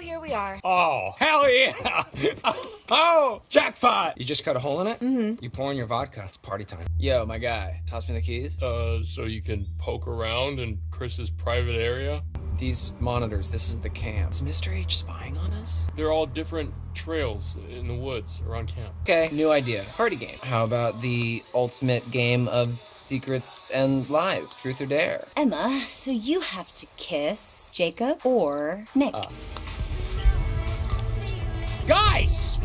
here we are. Oh, hell yeah! oh, jackpot! You just cut a hole in it? Mm-hmm. You pour in your vodka. It's party time. Yo, my guy, toss me the keys. Uh, so you can poke around in Chris's private area? These monitors, this is the camp. Is Mr. H spying on us? They're all different trails in the woods around camp. Okay, new idea. Party game. How about the ultimate game of secrets and lies, truth or dare? Emma, so you have to kiss Jacob or Nick. Uh. Guys!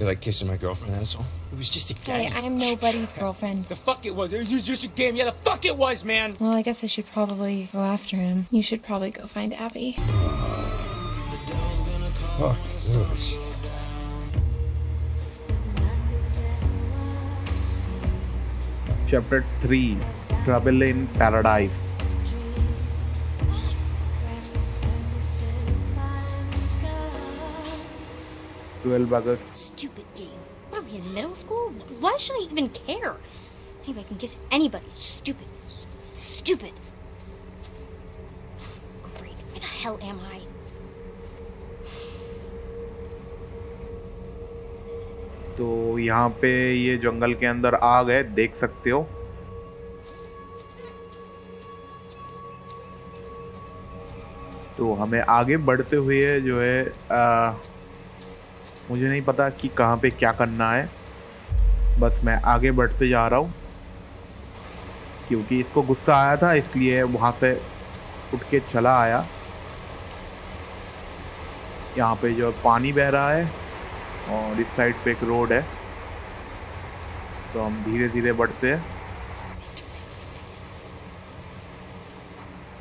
You like kissing my girlfriend, asshole? It was just a game. Hey, I am nobody's girlfriend. The fuck it was. It was just a game. Yeah, the fuck it was, man. Well, I guess I should probably go after him. You should probably go find Abby. Oh, yes. Chapter 3 Trouble in Paradise. Twelve August. Stupid game. What are we in middle school? Why should I even care? Anybody can kiss anybody. Stupid. Stupid. Great. Where the hell am I? तो यहाँ पे ये जंगल के अंदर आ गए देख सकते हो तो हमें आगे बढ़ते हुए जो है आ, मुझे नहीं पता कि कहाँ पे क्या करना है। बस मैं आगे बढ़ते जा रहा हूँ। क्योंकि इसको गुस्सा आया था, इसलिए वहाँ से उठ के चला आया। यहाँ पे जो पानी बह रहा है और इस साइड पे एक रोड है। तो हम धीरे धीरे बढ़ते हैं।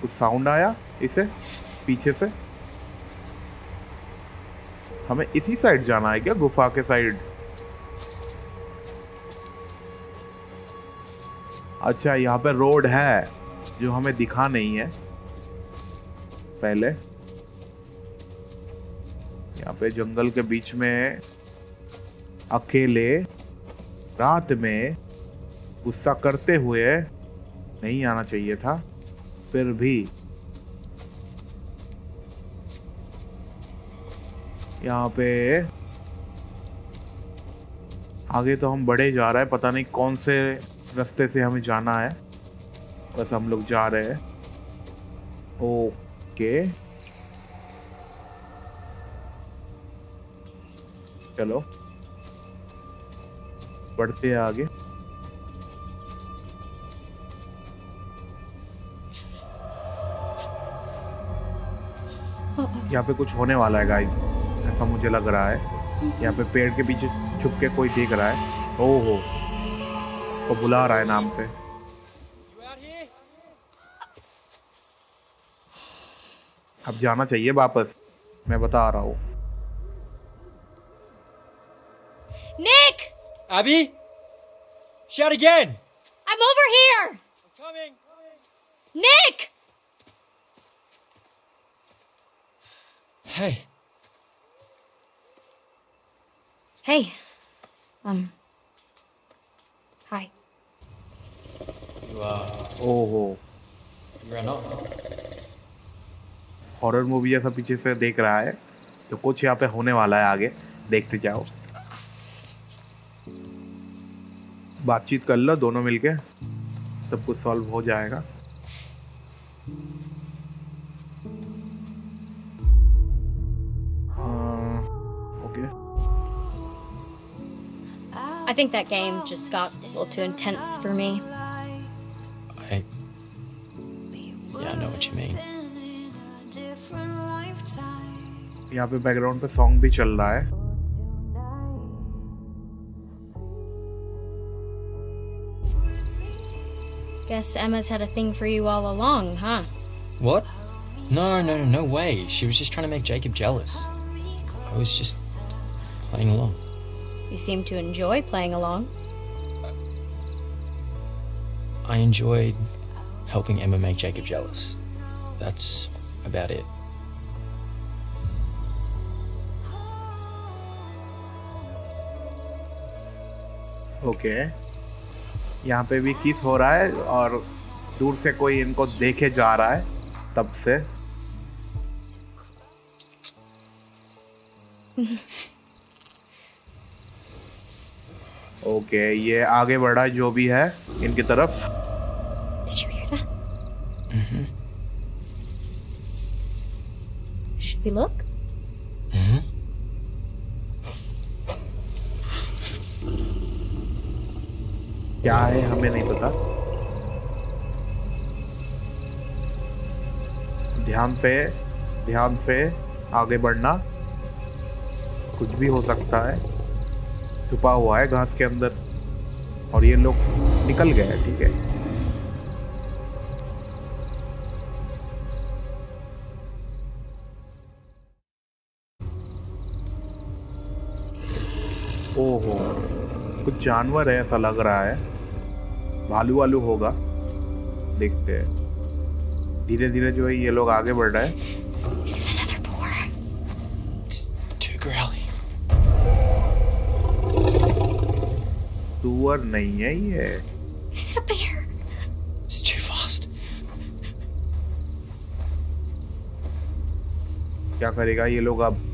कुछ साउंड आया इसे, पीछे से? हमें इसी साइड जाना है क्या? गुफा के साइड? अच्छा यहाँ पे रोड है जो हमें दिखा नहीं है। पहले। यहाँ पे जंगल के बीच में अकेले, रात में गुस्सा करते हुए नहीं आना चाहिए था, फिर भी। यहाँ पे। आगे तो हम बढ़े जा रहे हैं, पता नहीं कौन से रास्ते से हमें जाना है। बस हम लोग जा रहे हैं। ओके। चलो। बढ़ते हैं आगे। यहाँ पे कुछ होने वाला है गाइस ऐसा मुझे लग रहा है यहाँ पे पेड़ के पीछे छुप के कोई देख रहा है ओहो को बुला रहा है नाम पे अब जाना चाहिए वापस मैं बता रहा हूँ Nick! Abby? Shout again! I'm over here! I'm coming! Nick! Hey. Hey. Um. Hi. You, uh, ओहो you ran off. Horror movie जैसा पीछे से देख रहा है तो कुछ यहाँ पे होने वाला है आगे देखते जाओ बातचीत कर लो दोनों मिलके सब कुछ सॉल्व हो जाएगा I think that game just got a little too intense for me. I. Yeah, I know what you mean. यहाँ पे बैकग्राउंड पे सॉन्ग भी चल रहा है Guess Emma's had a thing for you all along, huh? What? No, no, no, no way. She was just trying to make Jacob jealous. I was just playing along. You seem to enjoy playing along. I enjoyed helping Emma make Jacob jealous. That's about it. Okay okay. यहाँ पे भी किस हो रहा है और दूर से कोई इनको देखे जा रहा है तब से ओके ये आगे बढ़ा जो भी है इनकी तरफ़? Mm-hmm. Should we look? Mm-hmm. क्या है हमें नहीं पता ध्यान से ध्यान से आगे बढ़ना कुछ भी हो सकता है छुपा हुआ है घास के अंदर। और ये लोग निकल गए हैं, ठीक है? ओहो, कुछ जानवर है ऐसा लग रहा है। भालू वालू होगा। देखते हैं। धीरे धीरे जो है ये लोग आगे बढ़ रहे हैं। सुअर नहीं है ये। क्या करेगा ये लोग अब?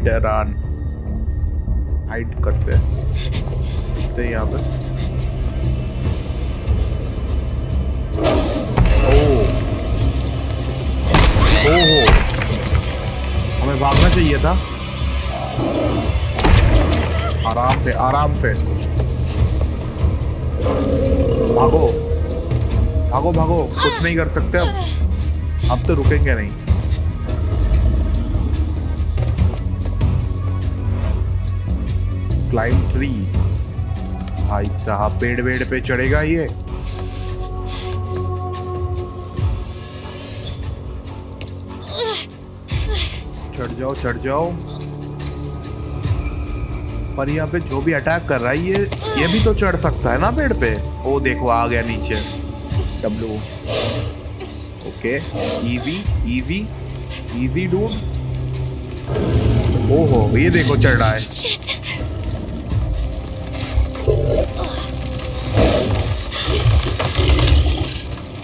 हाइड रन हाइड करते हैं। यहाँ पे। ओ ओहो हमें भागना चाहिए था। आराम से आराम से। भागो। भागो भागो। कुछ नहीं कर सकते अब। अब तो रुकेंगे नहीं। क्लाइम ट्री भाई साहब पेड़ वेड़ पे चढ़ेगा ये? चढ़ जाओ चढ़ जाओ। पर यहाँ पे जो भी अटैक कर रहा है, ये ये भी तो चढ़ सकता है ना पेड़ पे? ओ, देखो, आ गया नीचे। W okay easy easy easy dude ओहो, ये देखो, चढ़ रहा है।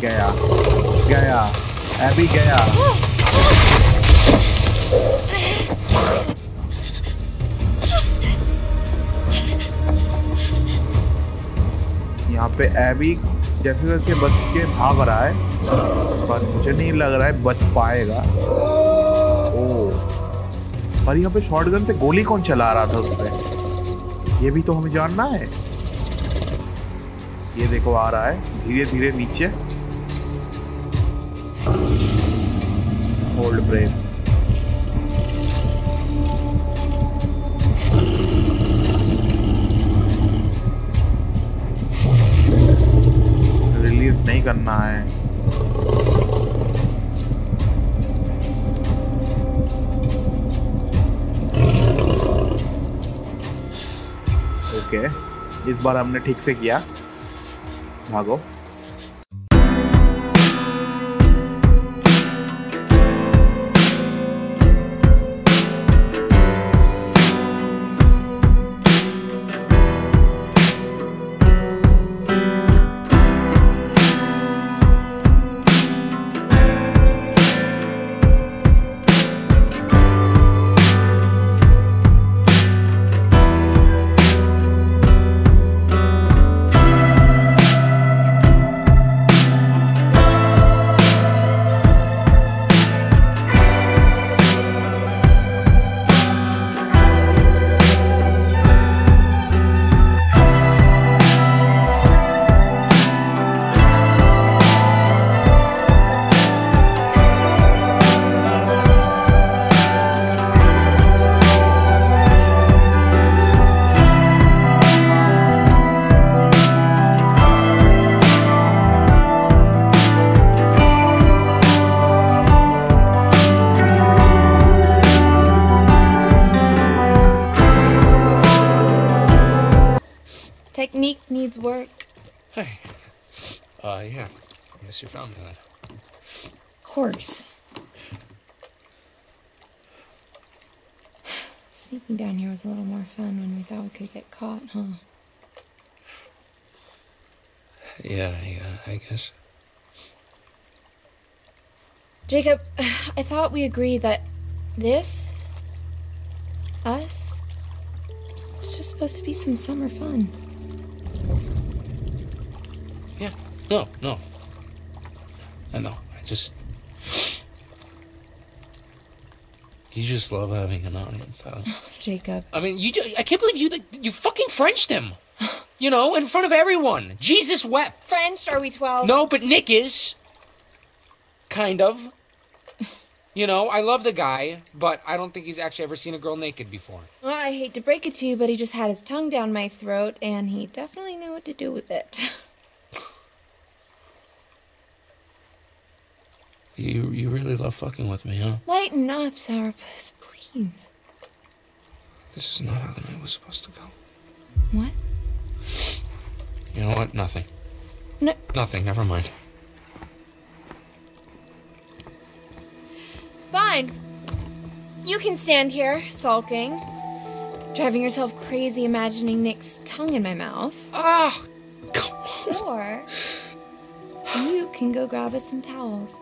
गया। गया। अभी गया। यहाँ पे एबी जैसे जैसे बच के भाग रहा है पर मुझे नहीं लग रहा है बच पाएगा। ओ। पर यहाँ पे शॉटगन से गोली कौन चला रहा था उस पे ये भी तो हमें जानना है। ये देखो आ रहा है धीरे धीरे नीचे। होल्ड ब्रेक रिलीज़ नहीं करना है। ओके इस बार हमने ठीक से किया। भागो। You found that. Of course. Sneaking down here was a little more fun when we thought we could get caught, huh? Yeah, yeah, I guess. Jacob, I thought we agreed that this, us, was just supposed to be some summer fun. Yeah. No, no. I know. I just. You just love having an audience, huh? Jacob, I mean, you. I can't believe you. You fucking Frenched him. You know, in front of everyone. Jesus wept. French, are we 12? No, but Nick is. Kind of. You know, I love the guy, but I don't think he's actually ever seen a girl naked before. Well, I hate to break it to you, but he just had his tongue down my throat, and he definitely knew what to do with it. You you really love fucking with me, huh? Lighten up, Sourpuss, please. This is not how the night was supposed to go. What? You know what? Nothing. No, Nothing. Never mind. fine. You can stand here, sulking, driving yourself crazy, imagining Nick's tongue in my mouth. Ah, come on. Or you can go grab us some towels.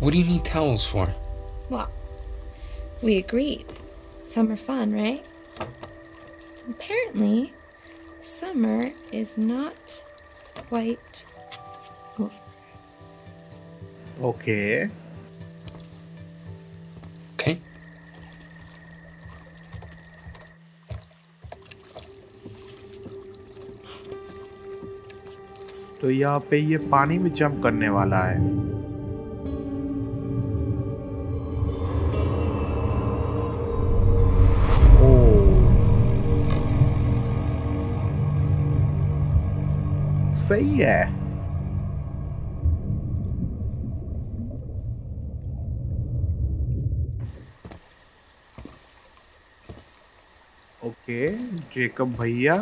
What do you need towels for? Well, we agreed. Summer fun, right? Apparently, summer is not quite over. Okay Okay. तो यहाँ पे ये पानी में jump करने वाला है सही है ओके जेकब भैया।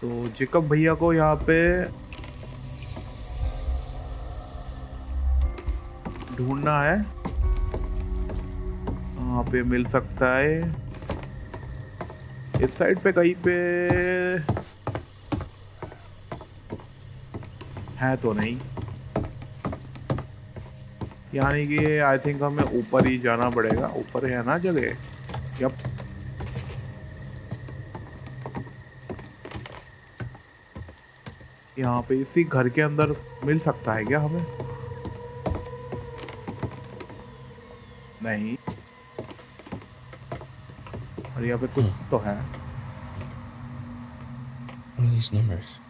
तो जेकब भैया को यहाँ पे ढूंढना है। यहाँ पे मिल सकता है। इस साइड पे कहीं पे है तो नहीं। यानी कि आई थिंक हमें ऊपर ही जाना पड़ेगा। ऊपर है ना जगह? यप यहाँ पे इसी घर के अंदर मिल सकता है क्या हमें? नहीं। और यहाँ पे कुछ तो है। What are these numbers?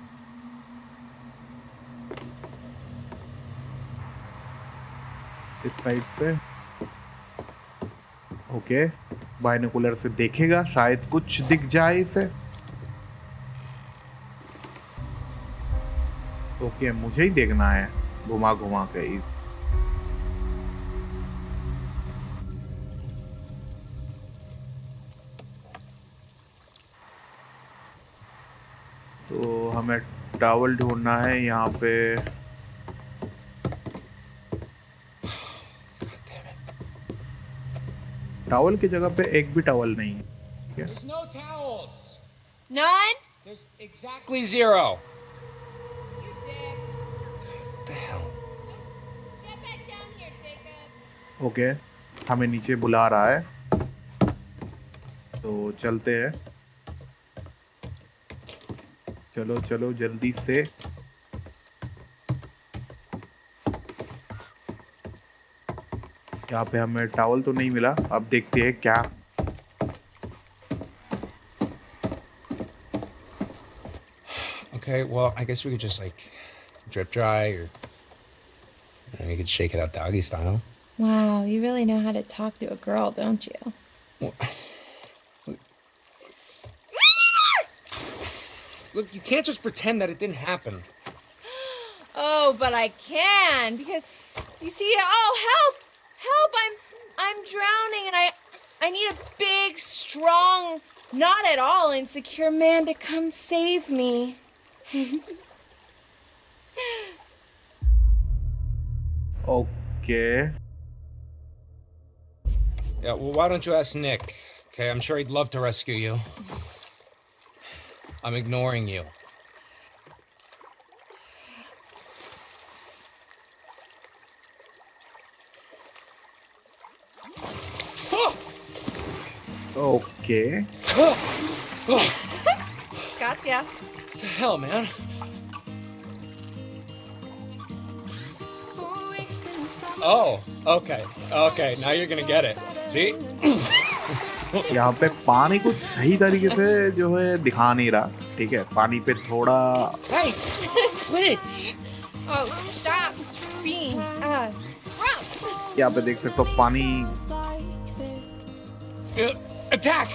इस साइड पे। ओके बाइनोकुलर से देखेगा, शायद कुछ दिख जाए इसे। ओके मुझे ही देखना है, घुमा घुमा के इस। तो हमें टावल ढूंढना है यहाँ पे Damn it. टावल की जगह पे एक भी टावल नहीं है ओके हमें नीचे बुला रहा है। तो चलते हैं। चलो चलो जल्दी से। यहाँ पे हमें टावल तो नहीं मिला अब देखते हैं क्या Okay, well, I guess we could just like drip dry or you, know, you could shake it out doggy style. Wow, you really know how to talk to a girl, don't you? Well, look, you can't just pretend that it didn't happen. Oh, but I can because you see. Oh, help! Help! I'm I'm drowning and I I need a big, strong, not at all insecure man to come save me. Okay. Yeah, well, why don't you ask Nick? Okay, I'm sure he'd love to rescue you. I'm ignoring you. Okay. Gotcha. the hell, man? Oh, okay. Okay, now you're gonna get it. See? यहाँ पे पानी कुछ सही तरीके से जो है दिखा नहीं रहा ठीक है पानी पे थोड़ा Oh, uh. यहाँ पे देख सकते हो पानी Uh, attack!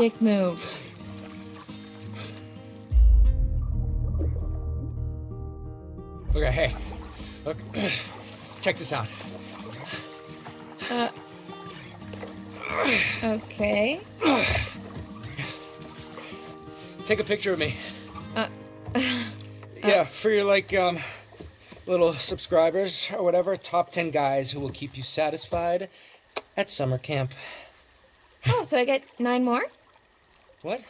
Dick move. Okay, hey. Look, check this out. Uh, okay. Take a picture of me. Uh, Yeah, for your like um little subscribers or whatever, top 10 guys who will keep you satisfied at summer camp. oh, so I get nine more? What?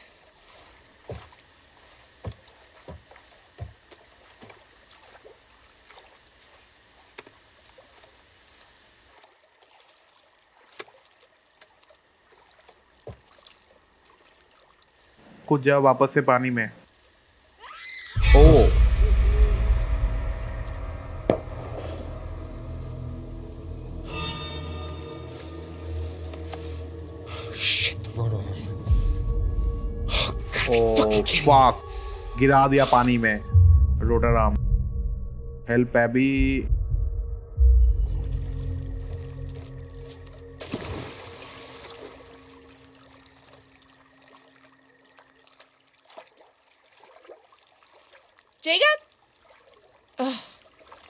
कुछ जाओ वापस से पानी में fuck गिरा दिया पानी में rotor arm help Abby Jacob? Ugh,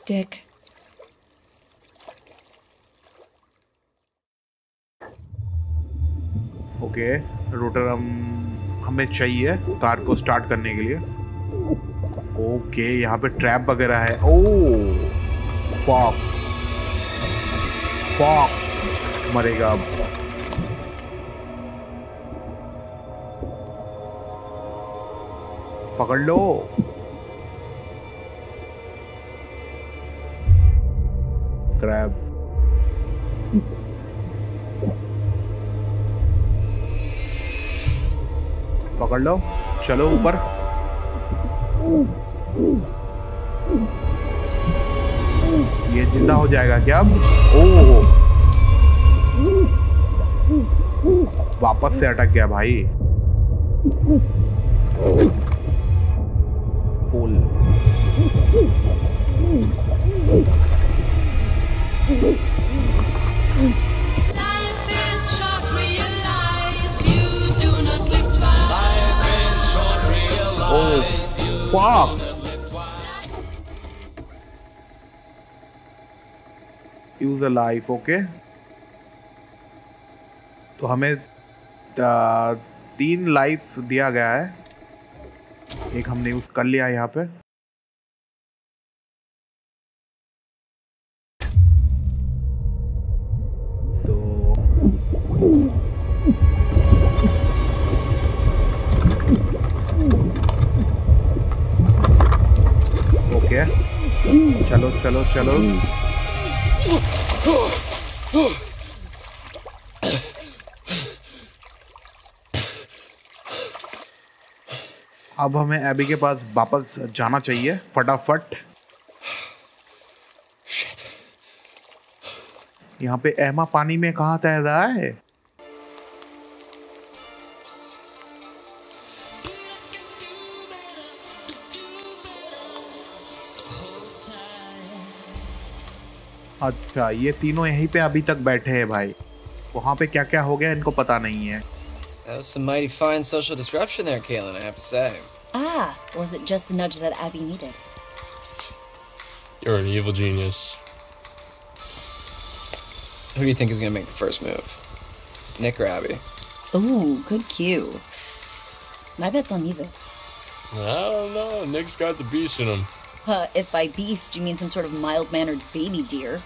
Dick. Okay rotor हम चाहिए कार को स्टार्ट करने के लिए। ओके यहाँ पे ट्रैप वगैरह है। ओ फक फक मरेगा अब। पकड़ लो। क्रैब पकड़ लो। चलो ऊपर। ये ज़िंदा हो जाएगा क्या अब? ओ वापस से अटक गया भाई। Fuck Use a life, okay? तो हमें तीन लाइफ दिया गया है। एक हमने यूज़ कर लिया यहाँ पे। ओके चलो चलो चलो। अब हमें एबी के पास वापस जाना चाहिए फटाफट। यहाँ पे एमा पानी में कहाँ तैर रहा है? अच्छा ये तीनों यहीं पे अभी तक बैठे हैं भाई वहाँ पे क्या क्या हो गया इनको पता नहीं है That was some mighty fine social disruption there, Kaylin, I have to say. Ah, or was it just the nudge that Abby needed? You're an evil genius. Who do you think is gonna make the first move? Nick or Abby? Ooh, good cue. My bet's on neither. I don't know. Nick's got the beast in him. Uh, if by beast you mean some sort of mild-mannered baby deer.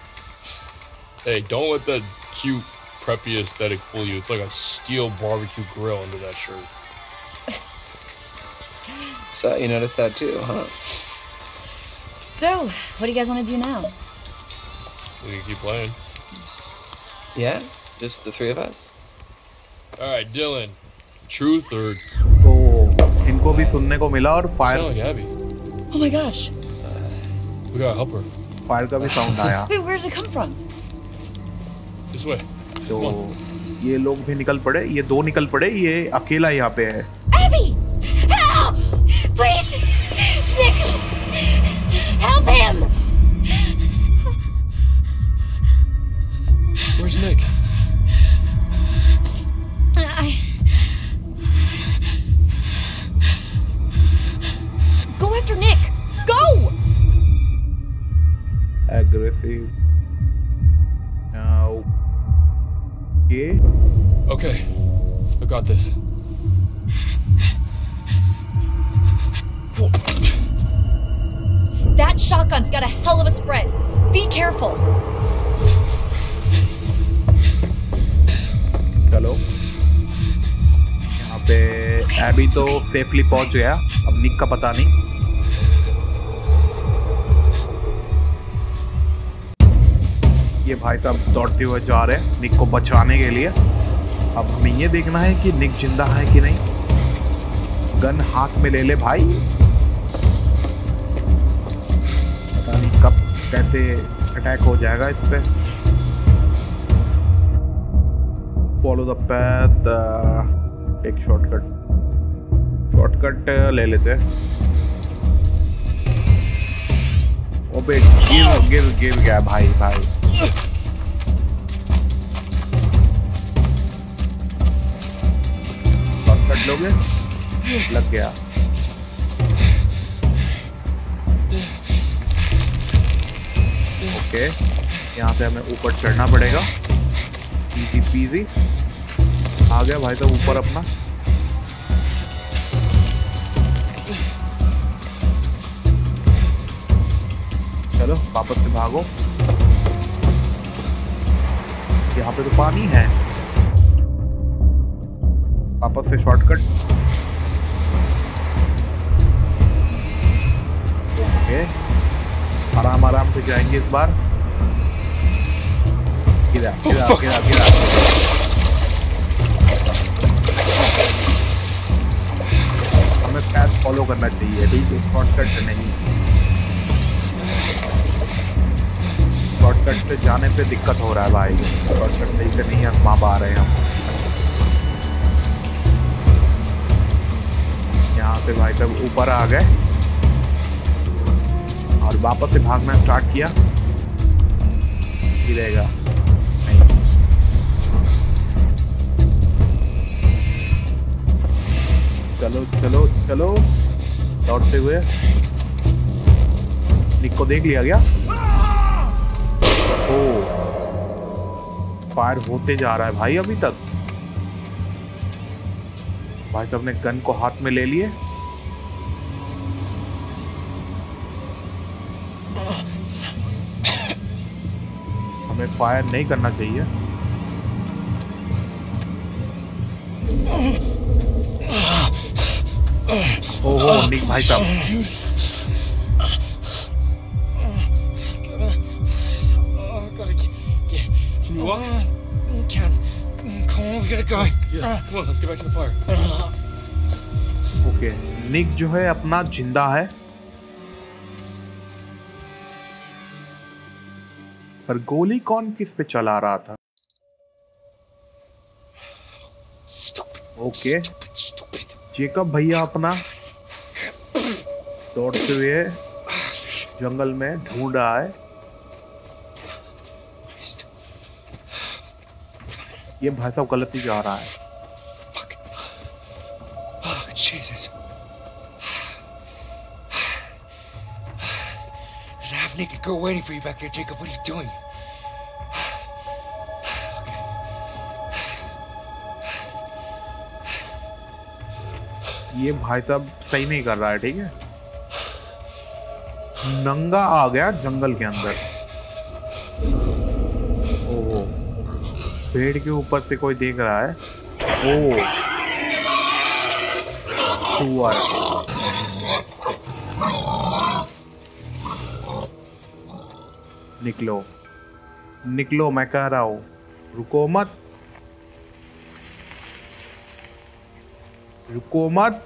Hey, don't let that cute, preppy aesthetic fool you. It's like a steel barbecue grill under that shirt. So you noticed that too, huh? So, what do you guys want to do now? We can keep playing. Yeah? Just the three of us? All right, Dylan. Truth or तो इनको भी सुनने को मिला और sound fire like Abby? Oh my gosh. We gotta help her. Fire का भी sound आया Wait, where did it come from? This way. तो ये लोग भी निकल पड़े ये दो निकल पड़े ये अकेला यहाँ पे है Abby! Help! Please! Nick! Help careful. चलो यहाँ पे एबी तो सेफली पहुँच गया। अब निक का पता नहीं। ये भाई साहब दौड़ते हुए जा रहे हैं निक को बचाने के लिए। अब हमें ये देखना है कि निक ज़िंदा है कि नहीं। गन हाथ में ले ले भाई। पता नहीं कब कैसे अटैक हो जाएगा इस पर फॉलो द पैथ एक शॉर्टकट शॉर्टकट ले लेते हैं। ओबे गिव गिव गिव गया भाई भाई। शॉर्टकट लोगे? लग गया। ओके यहाँ पे हमें ऊपर चढ़ना पड़ेगा। इजी पीजी आ गया भाई साहब ऊपर अपना। चलो, वापस से भागो। यहाँ पे तो पानी है। वापस से शॉर्टकट ओके आराम आराम से जाएँगे इस बार। किधर? हमें पैथ फॉलो करना चाहिए ठीक? है शॉर्टकट नहीं। शॉर्टकट से जाने पे दिक्कत हो रहा है भाई। शॉर्टकट सही से नहीं आसमा पा रहे हैं हम। यहाँ पे भाई साहब ऊपर आ गए। वापस से भागना स्टार्ट किया। गिरेगा चलो चलो चलो। दौड़ते हुए। निक को देख लिया गया। ओ। फायर होते जा रहा है भाई अभी तक। भाई साहब ने गन को हाथ में ले लिए। हमें फायर नहीं करना चाहिए। ओहो निक भाई साहब। ओके निक जो है अपना ज़िंदा है। पर गोली कौन किस पे चला रहा था? ओके जेकब भैया अपना दौड़ते हुए जंगल में ढूंढ रहा है। ये भाई साहब गलती जा रहा है। Girl waiting for you back there, Jacob. What are you doing? ये भाई साहब सही नहीं कर रहा है ठीक है? नंगा आ गया जंगल के अंदर। ओहो। पेड़ के ऊपर से कोई देख रहा है? ओ सुअर निकलो निकलो मैं कह रहा हूँ रुको मत रुको मत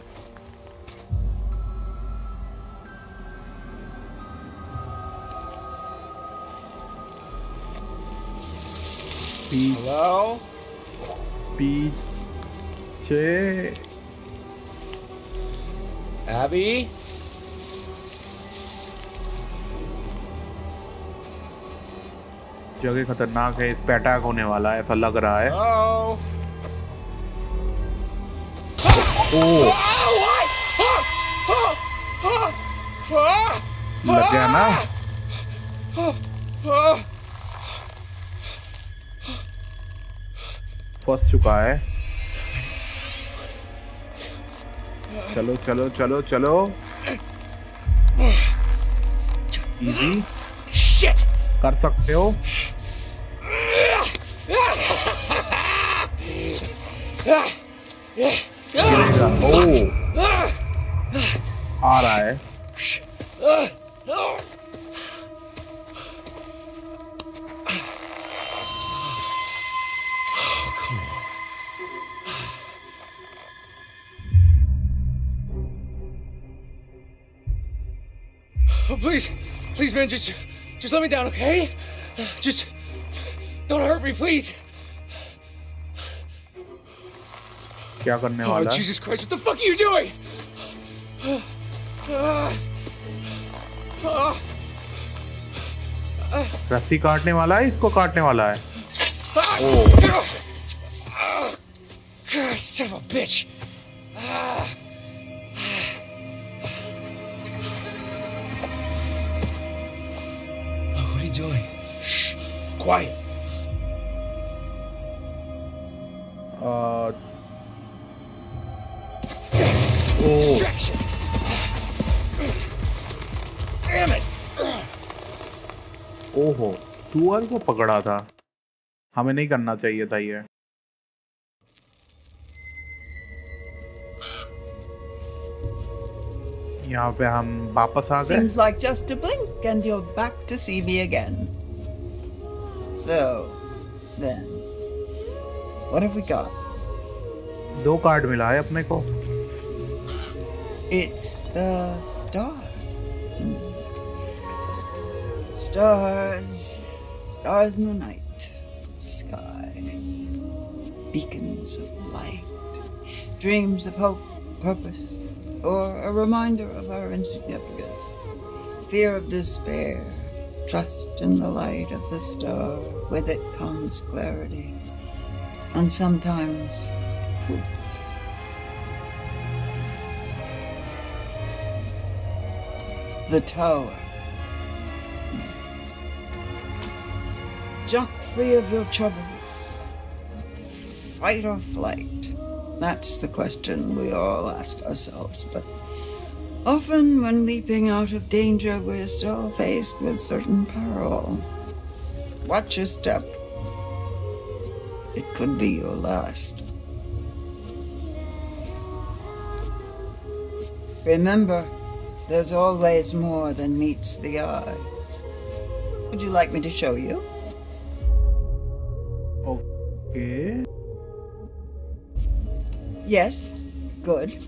Hello? पीछे Abby? जगह खतरनाक है, इस पे अटैक होने वाला है, ऐसा लग रहा है? ओ! लग गया ना! फंस चुका है चलो चलो चलो चलो इजी! कर सकते हो गिरेगा ओ आ रहा है Oh, please, please, man, just, just let me down, okay? Just don't hurt me, please. क्या करने Oh, वाला है Jesus Christ, what the fuck are you doing? Ah. Ah. रस्सी काटने वाला है इसको काटने वाला है Oh. Oh. God, son of a bitch. Ah. Doing? Shh. Quiet. Uh. Oh. Distraction. Damn it. ओहो सुअर को पकड़ा था हमें नहीं करना चाहिए था ये यहाँ पे हम वापस आ गए Seems like just a blink and you're back to see me again. So, then, what have we got? दो कार्ड मिला है अपने को It's the star. Hmm. Stars, stars in the night sky, beacons of light, dreams of hope, purpose, or a reminder of our insignificance, fear of despair, trust in the light of the star. With it comes clarity, and sometimes truth. The tower. Jump free of your troubles. Fight or flight? That's the question we all ask ourselves, but often when leaping out of danger, we're still faced with certain peril. Watch your step. It could be your last. Remember, there's always more than meets the eye. Would you like me to show you? Okay Yes, good,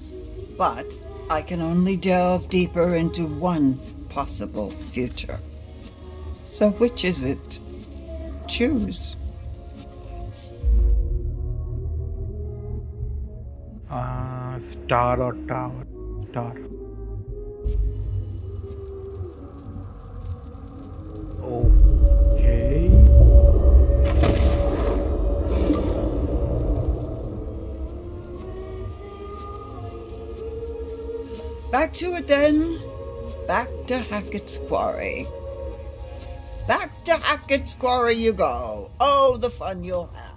but I can only delve deeper into one possible future. So which is it? Choose. Uh, star or tower? Star. Back to it then. Back to Hackett's Quarry. Back to Hackett's Quarry you go. Oh, the fun you'll have.